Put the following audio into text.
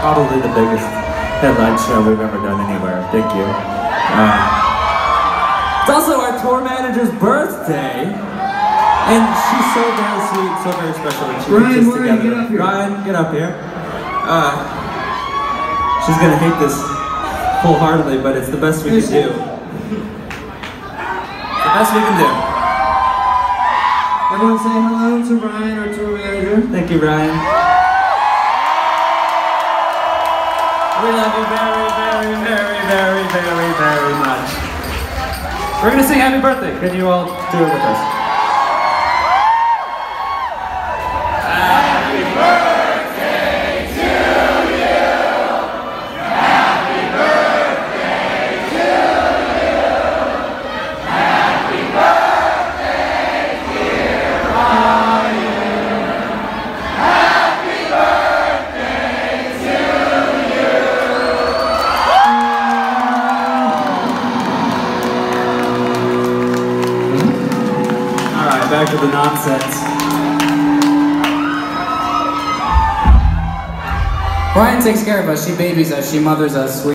probably the biggest headline show we've ever done anywhere. Thank you. Uh, it's also our tour manager's birthday. And she's so very sweet, so very special. And she Ryan, puts us Ryan, together. get up here. Ryan, get up here. Uh, she's gonna hate this wholeheartedly, but it's the best we can do. The best we can do. Everyone say hello to Ryan, our tour manager. Thank you, Ryan. We love you very, very, very, very, very, very much. We're gonna sing happy birthday. Can you all do it with us? Back to the nonsense. Brian takes care of us. She babies us. She mothers us. We